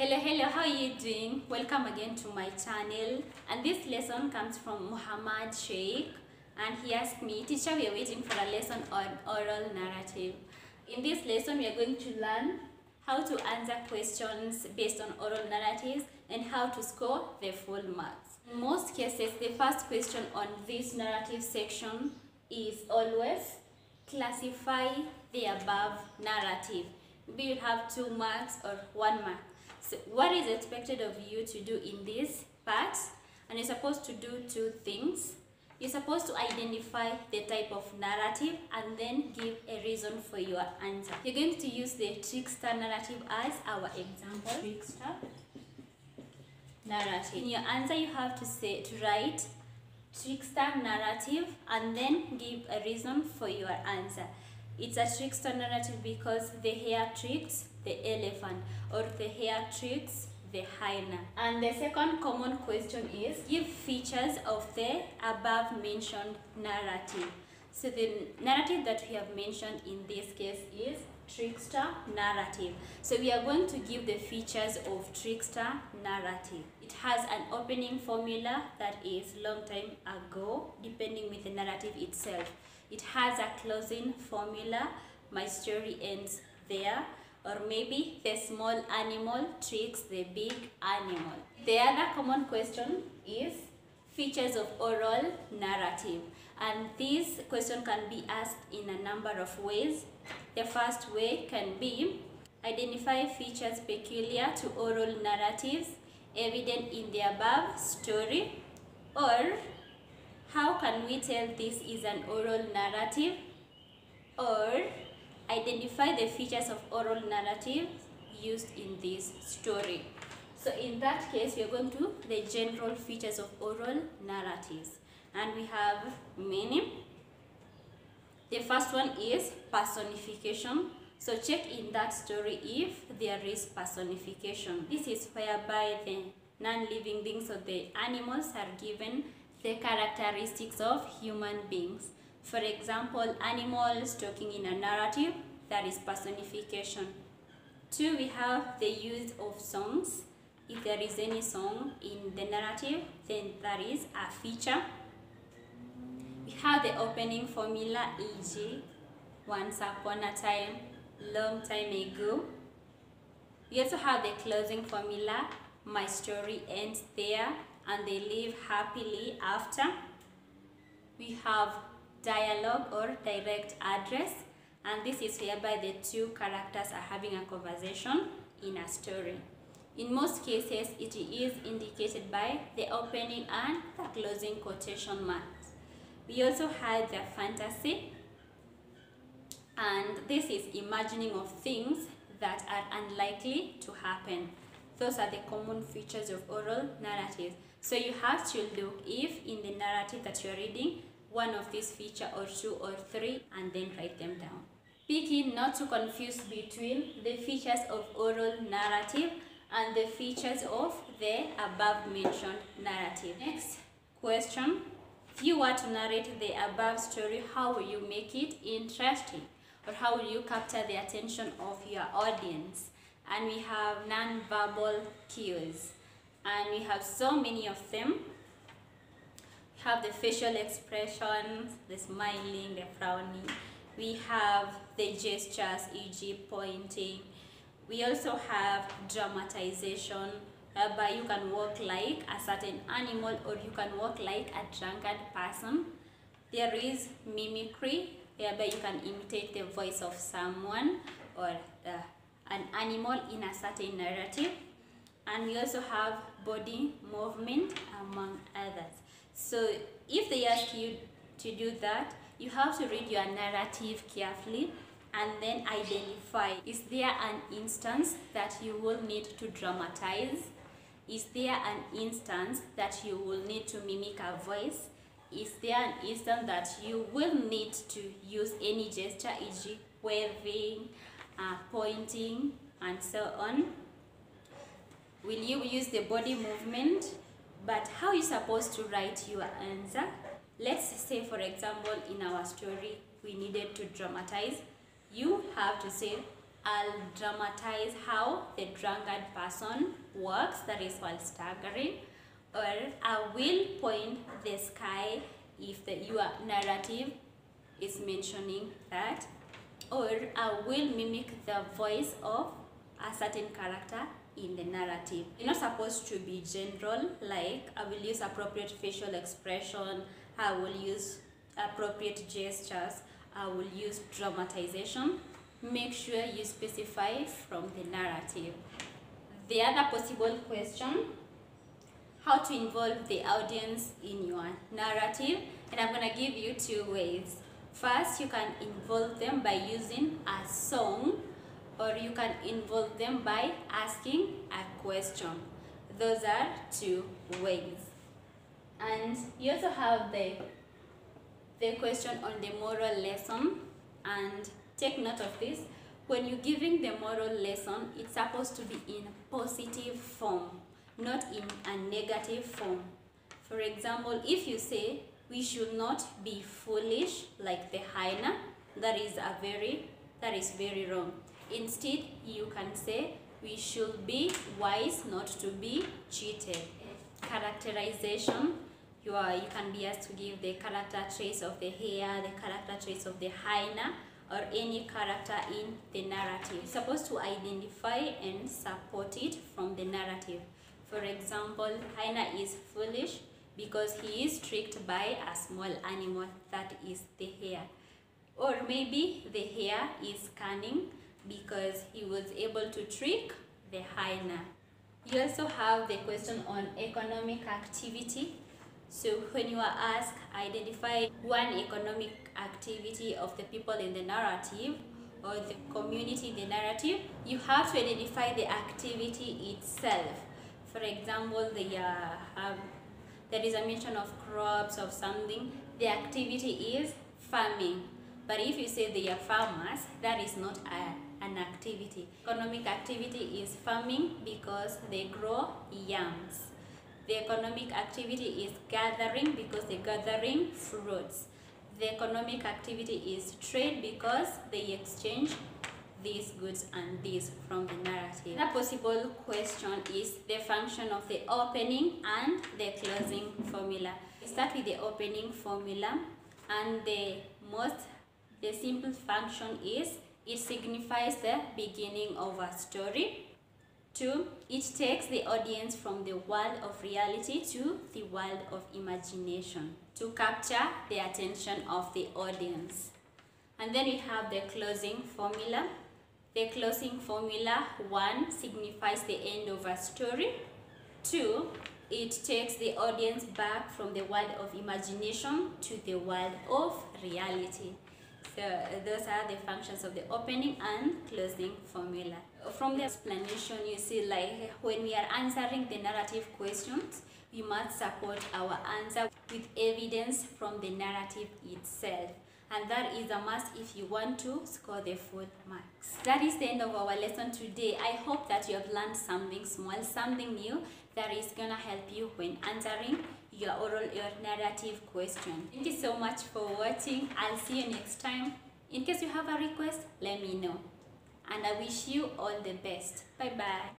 Hello, hello, how are you doing? Welcome again to my channel. And this lesson comes from Muhammad Sheikh. And he asked me, teacher, we are waiting for a lesson on oral narrative. In this lesson, we are going to learn how to answer questions based on oral narratives and how to score the full marks. In most cases, the first question on this narrative section is always classify the above narrative. we you have two marks or one mark. So what is expected of you to do in this part? And you're supposed to do two things. You're supposed to identify the type of narrative and then give a reason for your answer. You're going to use the trickster narrative as our example. Trickster narrative. In your answer, you have to say to write trickster narrative and then give a reason for your answer. It's a trickster narrative because the hare tricks the elephant or the hare tricks the hyena. And the second common question is give features of the above mentioned narrative. So the narrative that we have mentioned in this case is trickster narrative. So we are going to give the features of trickster narrative. It has an opening formula that is long time ago depending with the narrative itself. It has a closing formula, my story ends there or maybe the small animal tricks the big animal. The other common question is features of oral narrative and this question can be asked in a number of ways. The first way can be identify features peculiar to oral narratives evident in the above story or how can we tell this is an oral narrative identify the features of oral narrative used in this story. So in that case, we are going to the general features of oral narratives. And we have many. The first one is personification. So check in that story if there is personification. This is whereby the non-living things or the animals are given the characteristics of human beings. For example, animals talking in a narrative, that is personification. Two, we have the use of songs. If there is any song in the narrative, then that is a feature. We have the opening formula, e.g., once upon a time, long time ago. We also have the closing formula, my story ends there and they live happily after. We have dialogue or direct address and this is whereby the two characters are having a conversation in a story. In most cases, it is indicated by the opening and the closing quotation marks. We also have the fantasy and this is imagining of things that are unlikely to happen. Those are the common features of oral narratives. So you have to look if in the narrative that you're reading, one of these feature or two or three and then write them down. Picking not to confuse between the features of oral narrative and the features of the above mentioned narrative. Next question. If you were to narrate the above story, how will you make it interesting? Or how will you capture the attention of your audience? And we have non-verbal cues. And we have so many of them We have the facial expressions, the smiling, the frowning. We have the gestures, e.g. pointing. We also have dramatization, whereby you can walk like a certain animal or you can walk like a drunkard person. There is mimicry, whereby you can imitate the voice of someone or uh, an animal in a certain narrative. And we also have body movement, among others. So if they ask you to do that, you have to read your narrative carefully and then identify is there an instance that you will need to dramatize? Is there an instance that you will need to mimic a voice? Is there an instance that you will need to use any gesture, e.g. waving, uh, pointing, and so on? Will you use the body movement? But how are you supposed to write your answer? Let's say, for example, in our story, we needed to dramatize. You have to say, I'll dramatize how the drunkard person walks, that is while staggering, or I will point the sky if the, your narrative is mentioning that, or I will mimic the voice of a certain character in the narrative. You're not supposed to be general, like I will use appropriate facial expression, I will use appropriate gestures, I will use dramatization. Make sure you specify from the narrative. The other possible question, how to involve the audience in your narrative. And I'm gonna give you two ways. First, you can involve them by using a song or you can involve them by asking a question. Those are two ways. And you also have the, the question on the moral lesson and take note of this. When you're giving the moral lesson, it's supposed to be in positive form, not in a negative form. For example, if you say, we should not be foolish like the hyena, that is a very, that is very wrong. Instead, you can say, we should be wise not to be cheated. Characterization, you, are, you can be asked to give the character traits of the hare, the character traits of the hyena, or any character in the narrative. You're supposed to identify and support it from the narrative. For example, hyena is foolish because he is tricked by a small animal that is the hare. Or maybe the hare is cunning because he was able to trick the hyena. You also have the question on economic activity. So when you are asked, identify one economic activity of the people in the narrative or the community in the narrative, you have to identify the activity itself. For example, the, uh, there is a mention of crops of something. The activity is farming. But if you say they are farmers, that is not a an activity. Economic activity is farming because they grow yams. The economic activity is gathering because they're gathering fruits. The economic activity is trade because they exchange these goods and these from the narrative. A possible question is the function of the opening and the closing formula. We start with the opening formula and the most, the simple function is it signifies the beginning of a story. Two, it takes the audience from the world of reality to the world of imagination to capture the attention of the audience. And then we have the closing formula. The closing formula, one, signifies the end of a story. Two, it takes the audience back from the world of imagination to the world of reality. So those are the functions of the opening and closing formula. From the explanation, you see like when we are answering the narrative questions, we must support our answer with evidence from the narrative itself. And that is a must if you want to score the full marks. That is the end of our lesson today. I hope that you have learned something small, something new that is gonna help you when answering your oral your narrative question. Thank you so much for watching. I'll see you next time. In case you have a request, let me know. And I wish you all the best. Bye bye.